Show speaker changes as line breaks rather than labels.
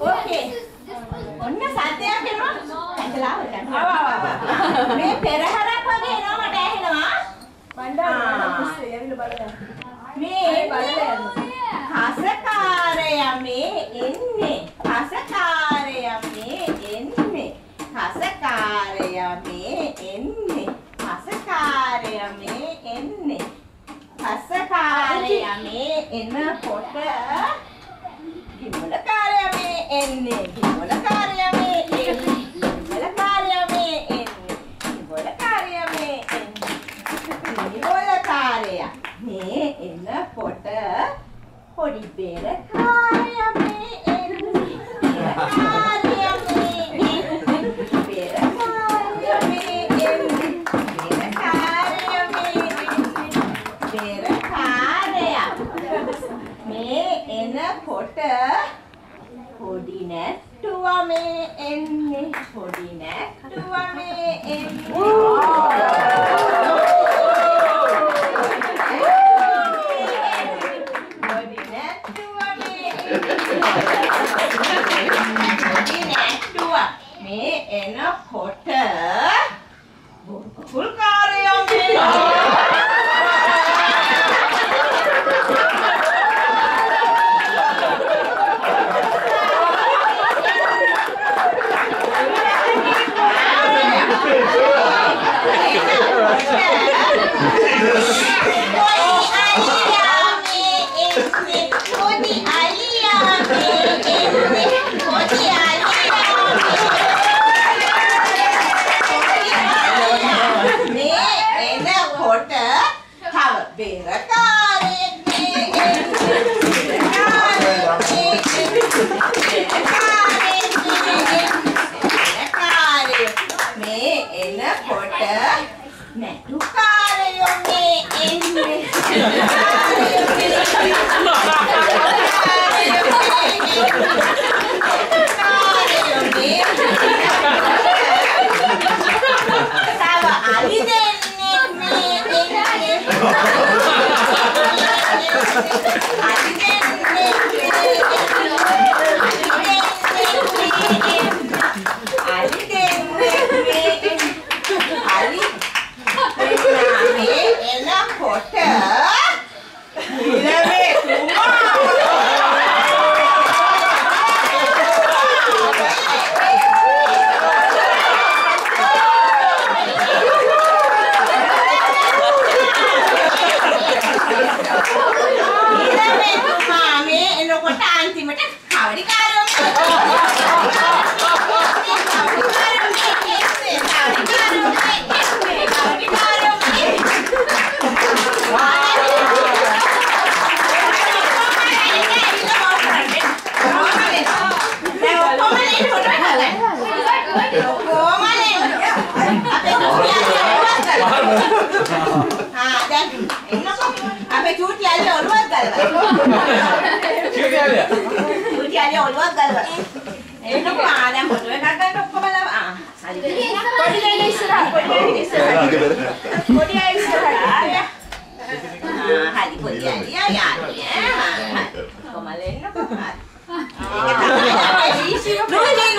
ඕකේ. ඔන්න සද්දයක් එනවා. ඇදලා වටන. ආව ආව. මේ පෙරහැරක් වගේ එනවා මට ඇහෙනවා. බණ්ඩාර කුස්සේ යන්න බලන්න. මේ බලන්න. හසකාරයා මේ එන්නේ. හසකාරයා මේ එන්නේ. හසකාරයා මේ එන්නේ. කසකාරයා මේ එනකොට කිඹුලකාරයා මේ එන්නේ. කිඹුලකාරයා මේ එන්නේ. කිඹුලකාරයා මේ එන්නේ. කිඹුලකාරයා මේ එන්නේ. කිඹුලකාරයා මේ එනකොට පොඩි බෙරකාරයා පොඩි නැට්ටුවා මේ එන්නේ පොඩි නැට්ටුවා මේ එන්නේ I didn't මේ එනකොට අන්තිමට කවඩිකාරයෝ ආ දැන් එන්නකො අපේ චූටි අල්ලේ ඔළුවක් ගලවලා කෑල්ල. මුටියලිය ඔළුවක් ගලවලා. එන්නකො ආනම් ඔළුව එකක් ගන්න ඔක්කොම ලව. ආ. හරි. පොඩි ගෑනේ ඉස්සරහ. පොඩි ගෑනේ ඉස්සරහ. පොඩි ගෑනේ ඉස්සරහ. හරි පොඩි ගෑනියා යාන්නේ. කොමලෙන්න කොහොමද? ඒක තමයි.